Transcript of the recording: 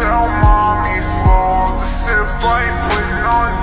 tell mommy for to sip I put on.